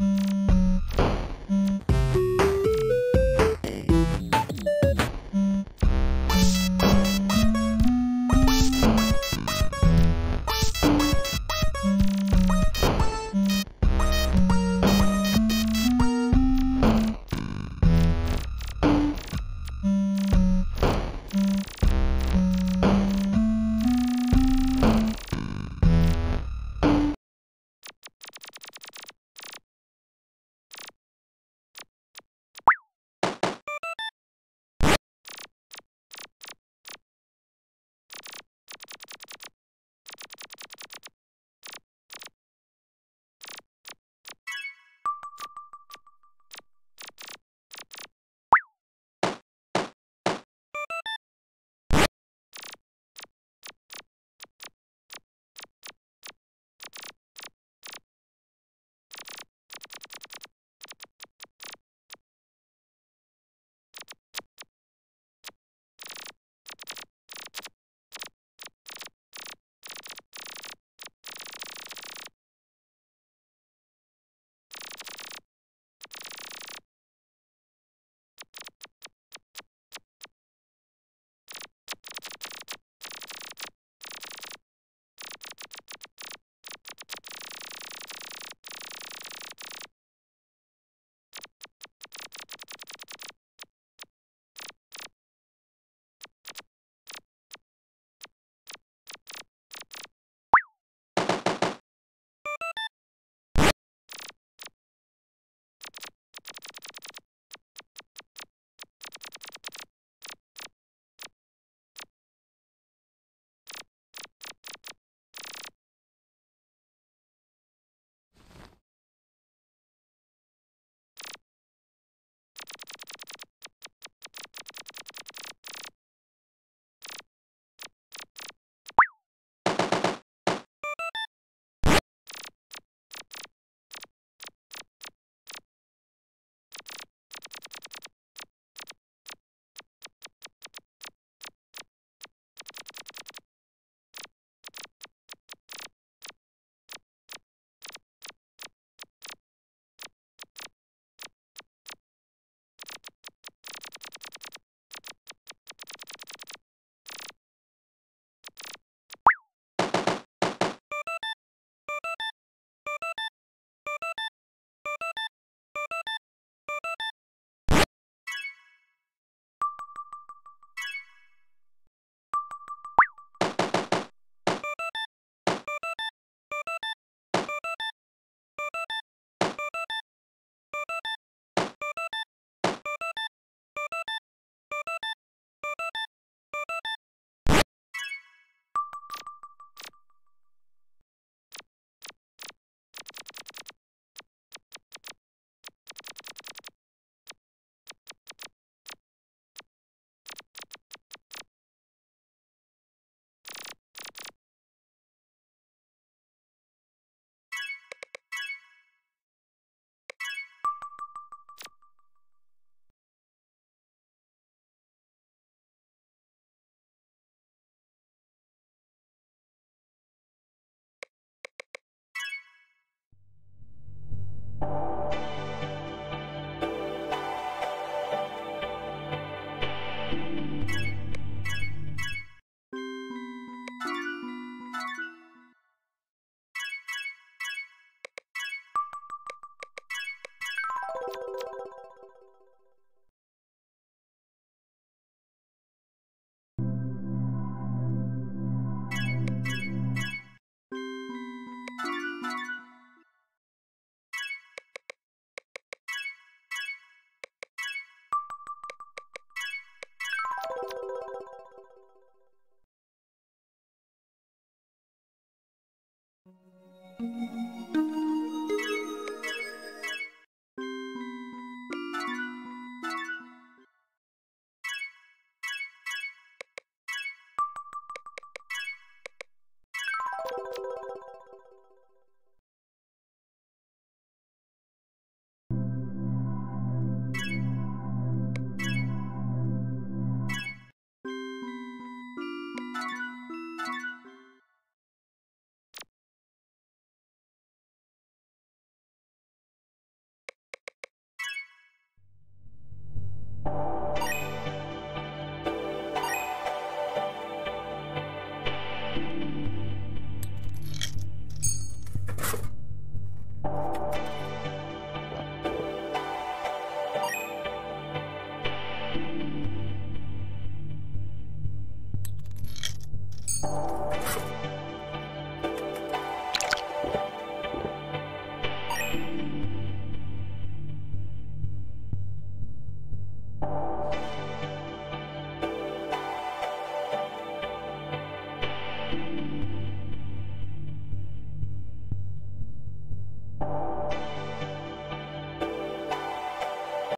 Mm-hmm.